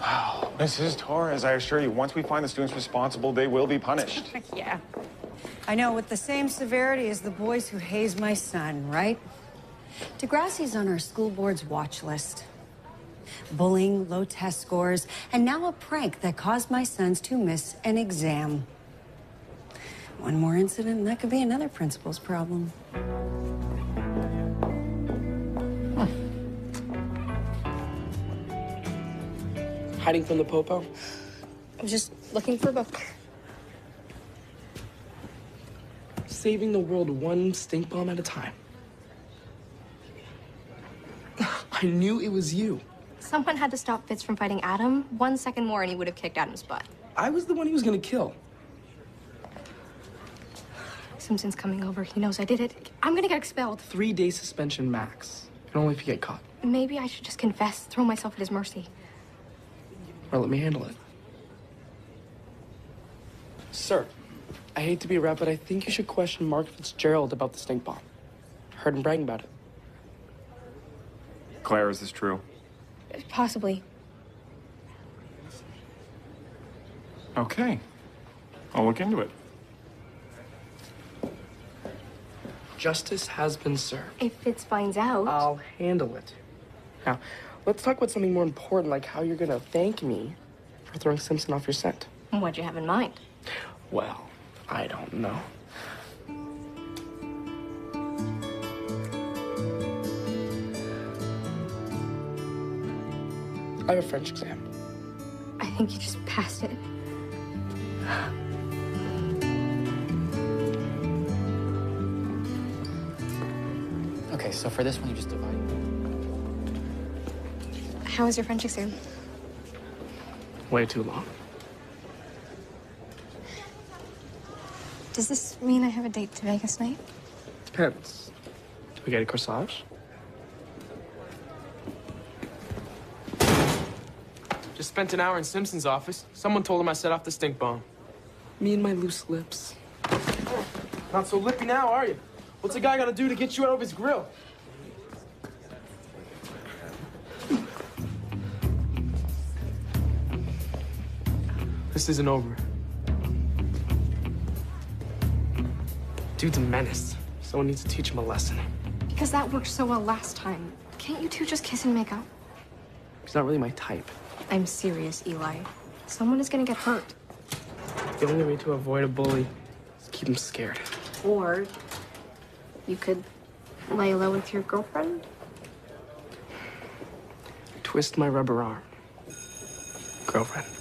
Mrs. Torres, I assure you, once we find the students responsible, they will be punished. yeah. I know, with the same severity as the boys who hazed my son, right? Degrassi's on our school board's watch list. Bullying, low test scores, and now a prank that caused my sons to miss an exam. One more incident, and that could be another principal's problem. Hiding from the popo? I was just looking for a book. Saving the world one stink bomb at a time. I knew it was you. Someone had to stop Fitz from fighting Adam. One second more and he would have kicked Adam's butt. I was the one he was gonna kill. Simpson's coming over. He knows I did it. I'm gonna get expelled. Three day suspension max. And only if you get caught. Maybe I should just confess, throw myself at his mercy. Or let me handle it. Sir, I hate to be a rep, but I think you should question Mark Fitzgerald about the stink bomb. Heard him bragging about it. Claire, is this true? Possibly. Okay. I'll look into it. Justice has been served. If Fitz finds out. I'll handle it. Now, let's talk about something more important, like how you're gonna thank me for throwing Simpson off your scent. What'd you have in mind? Well, I don't know. I have a French exam. I think you just passed it. Okay, so for this one, you just divide. How was your French exam? Way too long. Does this mean I have a date to Vegas night? Depends. Do we get a corsage? Just spent an hour in Simpson's office. Someone told him I set off the stink bomb. Me and my loose lips. Not so lippy now, are you? What's a guy gotta do to get you out of his grill? This isn't over. Dude's a menace. Someone needs to teach him a lesson. Because that worked so well last time. Can't you two just kiss and make up? He's not really my type. I'm serious, Eli. Someone is gonna get hurt. The only way to avoid a bully is keep him scared. Or you could lay low with your girlfriend. Twist my rubber arm. Girlfriend.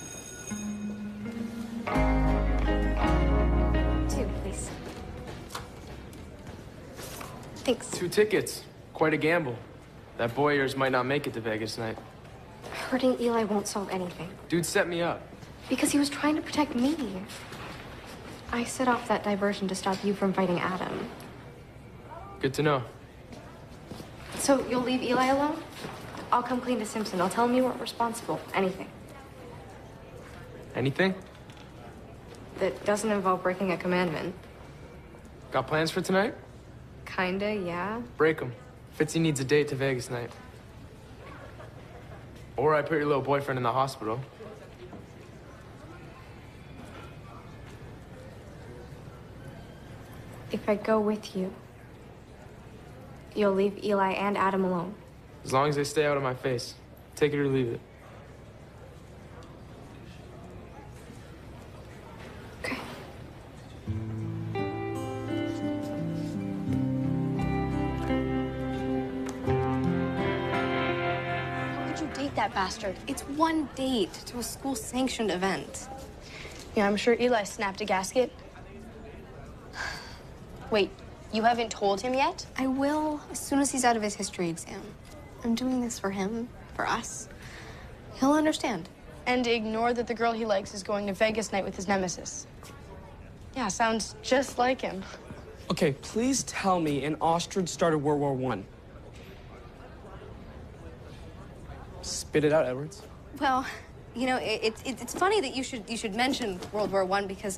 Thanks. Two tickets. Quite a gamble. That boy yours might not make it to Vegas night. Hurting Eli won't solve anything. Dude set me up. Because he was trying to protect me. I set off that diversion to stop you from fighting Adam. Good to know. So you'll leave Eli alone? I'll come clean to Simpson. I'll tell him you weren't responsible. Anything. Anything? That doesn't involve breaking a commandment. Got plans for tonight? Kinda, yeah. Break them. Fitzy needs a date to Vegas night. Or I put your little boyfriend in the hospital. If I go with you, you'll leave Eli and Adam alone. As long as they stay out of my face. Take it or leave it. That bastard? It's one date to a school sanctioned event. Yeah, I'm sure Eli snapped a gasket. Wait, you haven't told him yet? I will as soon as he's out of his history exam. I'm doing this for him, for us. He'll understand. And ignore that the girl he likes is going to Vegas night with his nemesis. Yeah, sounds just like him. Okay, please tell me an ostrich started World War One. Spit it out, Edwards. Well, you know, it, it, it- it's funny that you should you should mention World War One because,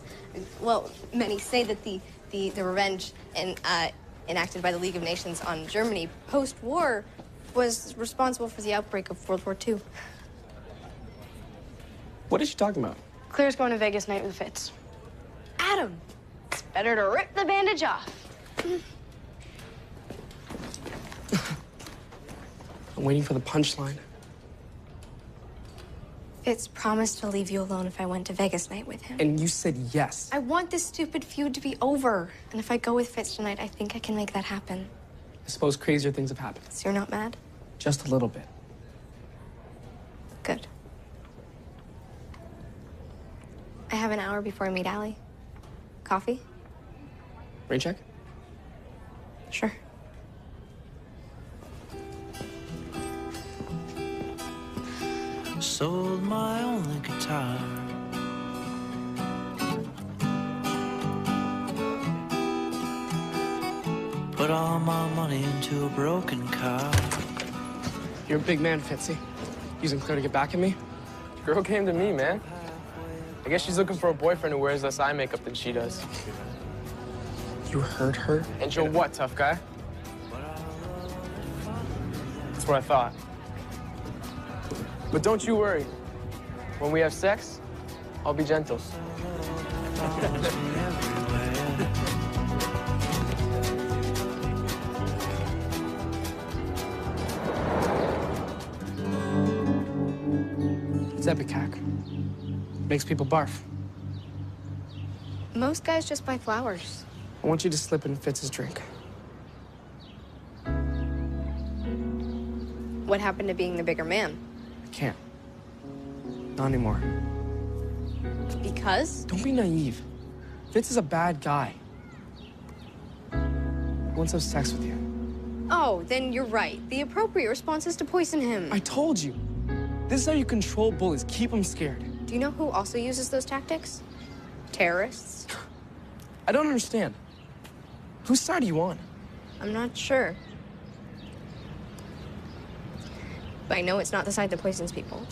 well, many say that the the, the revenge and uh, enacted by the League of Nations on Germany post-war was responsible for the outbreak of World War Two. What is she talking about? Claire's going to Vegas night with Fitz. Adam, It's better to rip the bandage off. I'm waiting for the punchline. Fitz promised to leave you alone if I went to Vegas night with him. And you said yes. I want this stupid feud to be over. And if I go with Fitz tonight, I think I can make that happen. I suppose crazier things have happened. So you're not mad? Just a little bit. Good. I have an hour before I meet Alli. Coffee? Rain check? Sure. Sold my only guitar. Put all my money into a broken car. You're a big man, Fitzy. Using Claire to get back at me? Girl came to me, man. I guess she's looking for a boyfriend who wears less eye makeup than she does. You heard her? And you're what, tough guy? That's what I thought. But don't you worry. When we have sex, I'll be gentle. It's Ipecac. Makes people barf. Most guys just buy flowers. I want you to slip in Fitz's drink. What happened to being the bigger man? Can't. Not anymore. Because? Don't be naive. Fitz is a bad guy. He wants to have sex with you. Oh, then you're right. The appropriate response is to poison him. I told you. This is how you control bullies. Keep them scared. Do you know who also uses those tactics? Terrorists. I don't understand. Whose side are you on? I'm not sure. But I know it's not the side that poisons people.